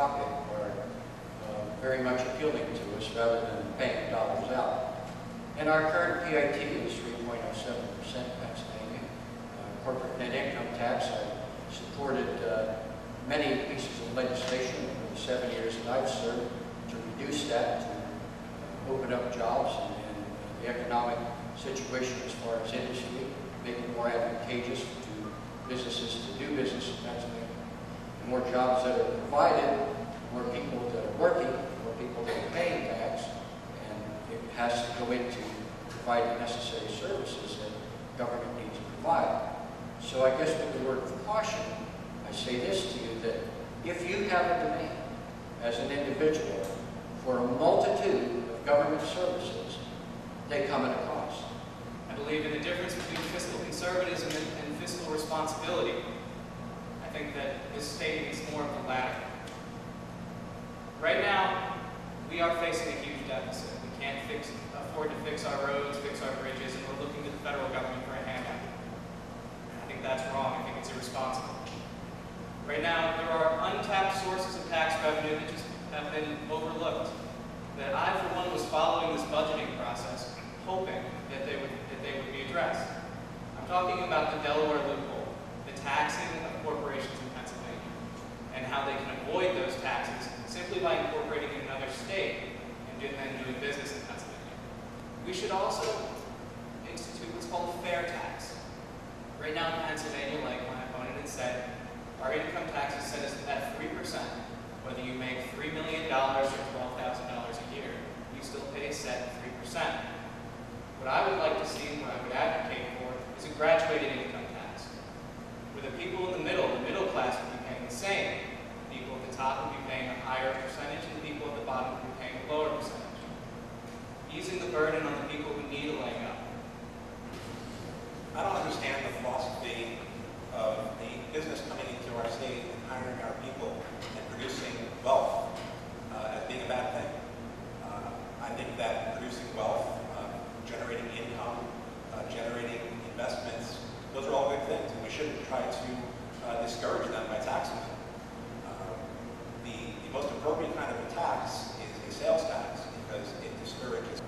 pocket are uh, very much appealing to us rather than paying dollars out. And our current PIT is 3.07% Pennsylvania. Uh, Corporate net income tax, I supported uh, many pieces of legislation over the seven years that I've served to reduce that, to uh, open up jobs and and the economic situation as far as industry, make it more advantageous to businesses to do business in Pennsylvania. More jobs that are provided, more people that are working, more people that are paying tax, and it has to go into providing necessary services that government needs to provide. So I guess with the word of caution, I say this to you, that if you have a demand as an individual for a multitude of government services, they come at a cost. I believe in the difference between fiscal conservatism and, and fiscal responsibility. Think that this state needs more of the latter. Right now, we are facing a huge deficit. We can't fix, afford to fix our roads, fix our bridges, and we're looking to the federal government for a handout. I think that's wrong. I think it's irresponsible. Right now, there are untapped sources of tax revenue that just have been overlooked. That I, for one, was following this budgeting process, hoping that they would, that they would be addressed. I'm talking about the Delaware loophole, the taxing corporations in Pennsylvania, and how they can avoid those taxes simply by incorporating in another state and then doing business in Pennsylvania. We should also institute what's called a fair tax. Right now in Pennsylvania, like my opponent had said, our income tax is set at three percent. Whether you make three million dollars or twelve thousand dollars a year, you still pay a set three percent. What I would like to see and what I would advocate for is a graduated income tax. Where the people in the middle, the middle class would be paying the same. The people at the top would be paying a higher percentage and the people at the bottom would be paying a lower percentage. Easing the burden on the people who need a leg up. I don't understand the philosophy of the business coming into our state and hiring our people and producing wealth uh, as being a bad thing. Uh, I think that producing wealth, uh, generating income, uh, generating investments, those are all good things, and we shouldn't try to uh, discourage them by taxing them. Uh, The, the most appropriate kind of a tax is a sales tax because it discourages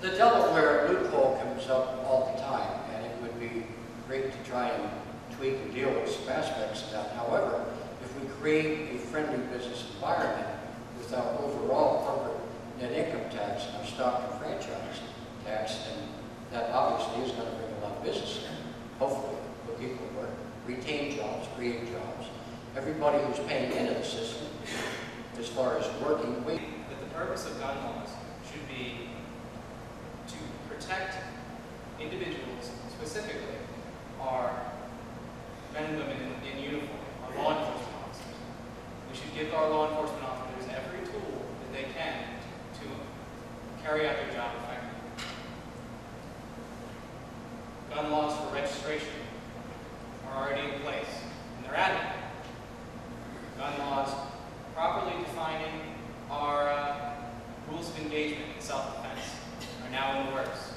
The Delaware loophole comes up all the time, and it would be great to try and tweak and deal with some aspects of that. However, create a friendly business environment with our overall corporate net income tax and our stock and franchise tax, and that obviously is going to bring a lot of business in, hopefully, put people work, retain jobs, create jobs. Everybody who's paying into the system, as far as working, we that the purpose of gun laws should be to protect individuals, specifically our men and women in, in uniform, our law enforcement officers. We should give our law enforcement officers every tool that they can to carry out their job effectively. Gun laws for registration are already in place, and they're adequate. Gun laws properly defining our uh, rules of engagement in self-defense the works.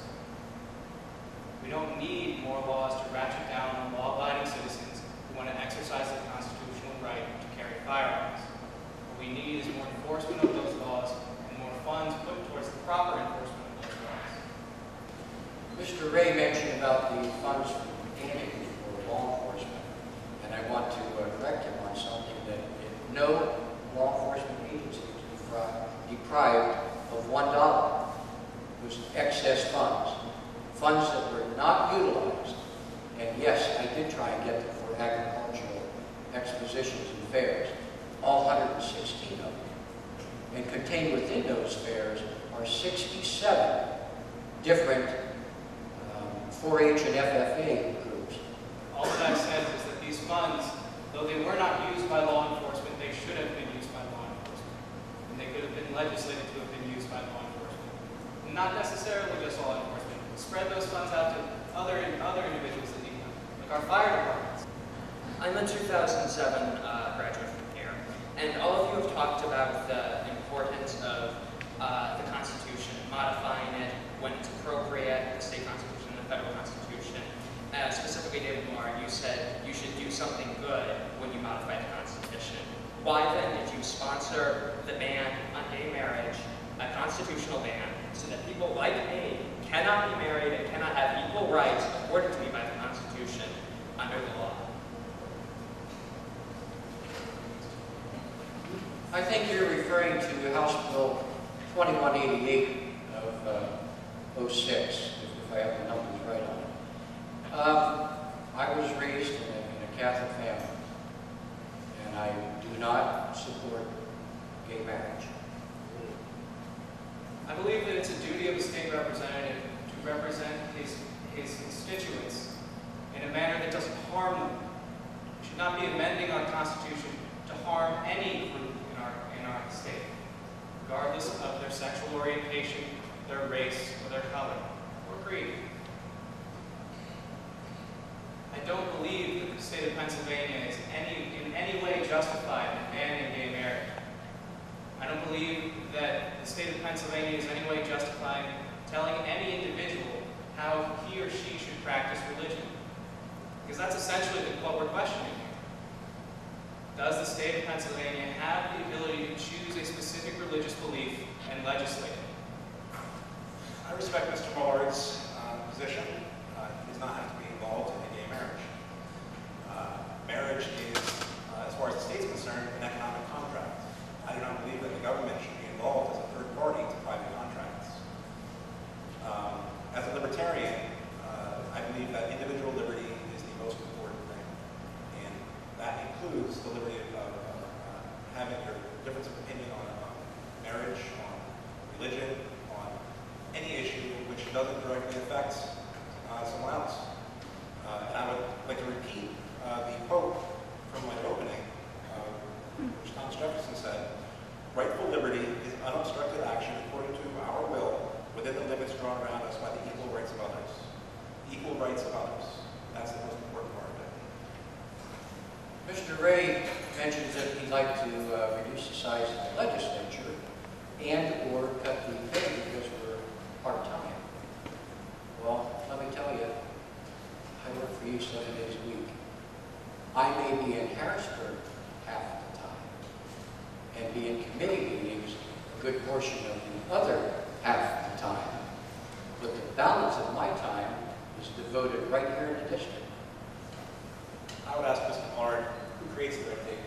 We don't need more laws to ratchet down on law-abiding citizens who want to exercise their constitutional right to carry firearms. What we need is more enforcement of those laws and more funds put towards the proper enforcement of those laws. Mr. Rae mentioned about the funds for law enforcement, and I want to uh, correct him on something that no law enforcement agency defri- deprived of one dollar was excess funds, funds that were not utilized. And yes, I did try and get them for agricultural expositions and fairs, all 116 of them. And contained within those fairs are 67 different um, 4-H and FFA groups. All that I've said is that these funds, though they were not used by law enforcement, they should have been used by law enforcement. And they could have been legislated to have been used by law enforcement. Not necessarily just law enforcement. Spread those funds out to other, other individuals that need them, like our fire departments. I'm a 2007 uh, graduate from here, and all of you have talked about the importance of uh, the Constitution, modifying it when it's appropriate, the state constitution, the federal constitution. Uh, specifically, David Moore, you said you should do something good when you modify the Constitution. Why then did you sponsor the ban on gay marriage, a constitutional ban, so that people like me cannot be married and cannot have equal rights accorded to me by the Constitution under the law? I think you're referring to House Bill 2188 of uh, 06, if I have the numbers right on it. Um, I was raised in a, in a Catholic family, and I do not support gay marriage. I believe that it's a duty of a state representative to represent his, his constituents in a manner that doesn't harm them. We should not be amending our constitution to harm any group in our, in our state, regardless of their sexual orientation, their race, or their color, or creed. I don't believe that the state of Pennsylvania is any, in any way justified in banning gay marriage. Don't believe that the state of Pennsylvania is any way justifying telling any individual how he or she should practice religion. Because that's essentially what we're questioning here. Does the state of Pennsylvania have the ability to choose a specific religious belief and legislate it? I respect Mr. Millard's uh, position. Uh, He does not have to be involved in a gay marriage. Uh, Marriage is, uh, as far as the state's concerned, an economic contract. I do not believe that the government should be involved as a third party to private contracts. Um, As a libertarian, uh, I believe that individual liberty is the most important thing. And that includes the liberty of of, uh, having your difference of opinion on on marriage, on religion, on any issue which doesn't directly affect uh, someone else. Uh, And I would like to repeat uh, the quote from my opening, uh, which Thomas Jefferson said, "Rightful liberty is unobstructed action according to our will within the limits drawn around us by the equal rights of others." Equal rights of others. That's the most important part of it. Mr. Rae mentions that he'd like to uh, reduce the size of the legislature and/or cut the pay because we're part-time. Well, let me tell you, I work for you seven days a week. I may be in Harrisburg half the time and be in committee meetings a good portion of the other half of the time. But the balance of my time is devoted right here in the district. I would ask Mr. Millard, who creates the red tape?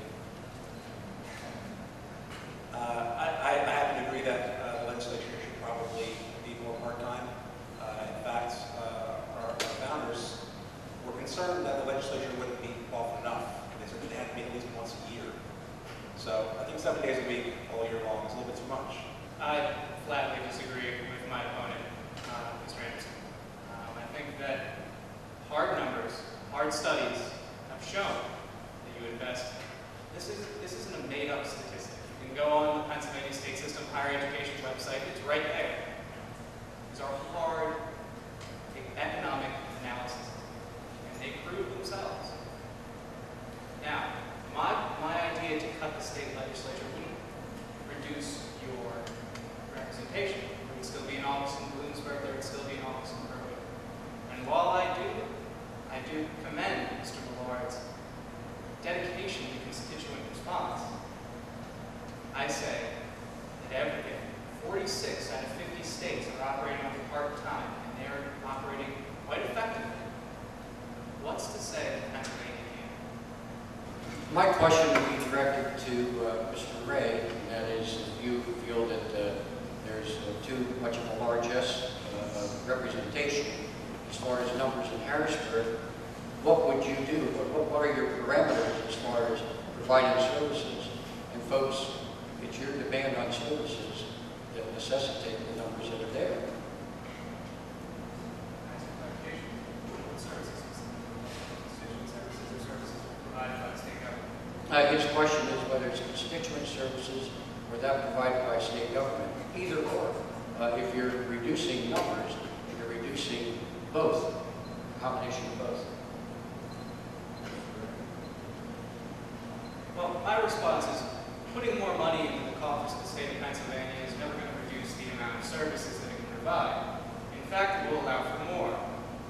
Uh, I, I I happen to agree that uh, the legislature should probably be more part-time. Uh, In fact, uh, our our founders were concerned that the legislature wouldn't meet often enough. They said they had to meet at least once a year. So I think seven days a week, all year long, is a little bit too much. I flatly disagree with my opponent, uh, Mr. Anderson. Um, I think that hard numbers, hard studies have shown that you invest. This is this isn't a made-up statistic. You can go on the Pennsylvania State System Higher Education website. It's right there. These are hard economic analysis, and they prove themselves. Now, my my idea to cut the state legislature wouldn't reduce your representation. There would still be an office in Bloomsburg, there would still be an office in Berwick. And while I do, I do commend Mr. Millard's dedication to constituent response. I say that every, 46 out of 50 states are operating on part-time, and they are operating quite effectively. What's to say that Pennsylvania can't? My question would be directed to uh, Mr. Rae, and that is, if you feel that uh, there's uh, too much of a largesse uh, of representation as far as numbers in Harrisburg, what would you do? What what are your parameters as far as providing services? And folks, it's your demand on services that necessitate the numbers that are there. Ask for clarification. Uh, his question is whether it's constituent services or that provided by state government, either or. Uh, if you're reducing numbers, you're reducing both, a combination of both. Well, my response is, putting more money into the coffers of the state of Pennsylvania is never going to reduce the amount of services that it can provide. In fact, it will allow for more.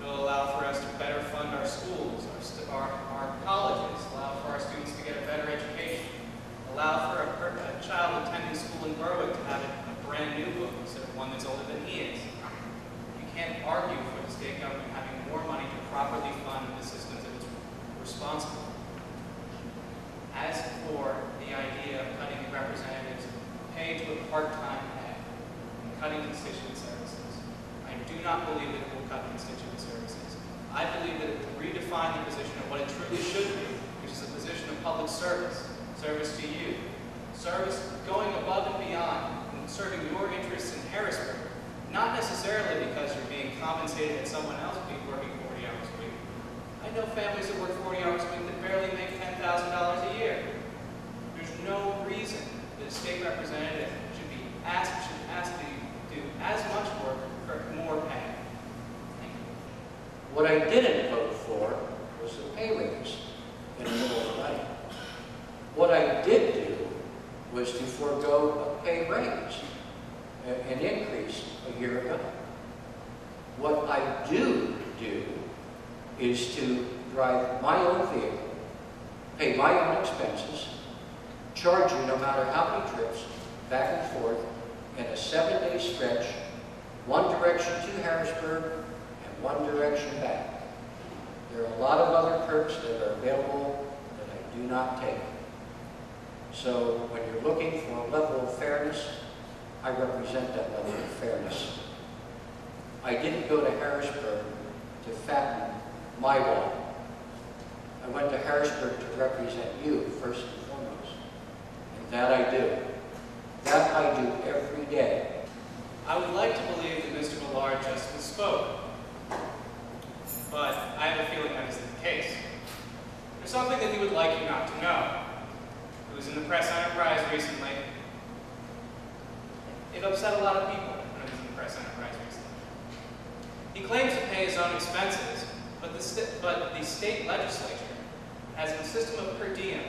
Will allow for us to better fund our schools, our, our, our colleges, allow for our students to get a better education, allow for a, a child attending school in Berwick to have a, a brand new book instead of one that's older than he is. You can't argue for the state government having more money to properly fund the systems that it's responsible. As for the idea of cutting representatives' pay to a part-time pay and cutting constituent services, do not believe that it will cut constituent services. I believe that it will redefine the position of what it truly should be, which is a position of public service, service to you, service going above and beyond, and serving your interests in Harrisburg, not necessarily because you're being compensated at someone else being working 40 hours a week. I know families that work 40 hours a week that barely make $10,000 a year. There's no reason that a state representative should be asked, should ask to do as much work for more pay. Thank you. What I didn't vote for was the pay raise in the middle of the night. What I did do was to forego a pay raise, a- an increase year ago. What I do do is to drive my own vehicle, pay my own expenses, charge you no matter how many trips, back and forth, in a seven-day stretch, one direction to Harrisburg and one direction back. There are a lot of other perks that are available that I do not take. So when you're looking for a level of fairness, I represent that level of fairness. I didn't go to Harrisburg to fatten my wall. I went to Harrisburg to represent you first and foremost. And that I do. That I do every day. I would like to believe that Mr. Millard just misspoke, but I have a feeling that isn't the case. There's something that he would like you not to know. It was in the press enterprise recently. It upset a lot of people when it was in the press enterprise recently. He claims to pay his own expenses, but the, but the state legislature has a system of per diem.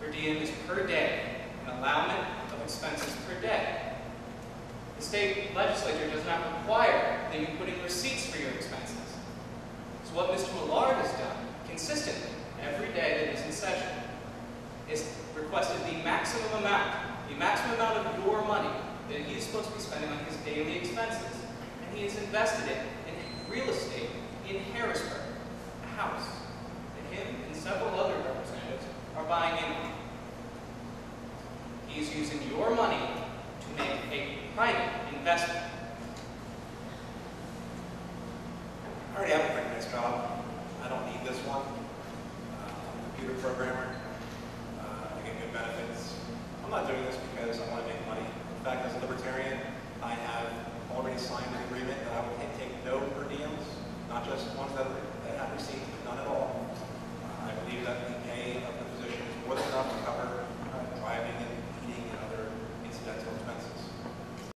Per diem is per day, an allowance of expenses per day. The state legislature does not require that you put in receipts for your expenses. So what Mr. Millard has done consistently every day that he's in session is requested the maximum amount, the maximum amount of your money that he is supposed to be spending on his daily expenses. And he has invested it in real estate in Harrisburg, a house that him and several other representatives are buying in on. He's using your money to make a private investment. I already have a pretty nice job. I don't need this one. Uh, I'm a computer programmer. Uh, I get good benefits. I'm not doing this because I want to make money fact, as a libertarian, I have already signed an agreement that I will take no per diems, not just ones that, that have received, but none at all. Uh, I believe that the pay of the position is more than enough to cover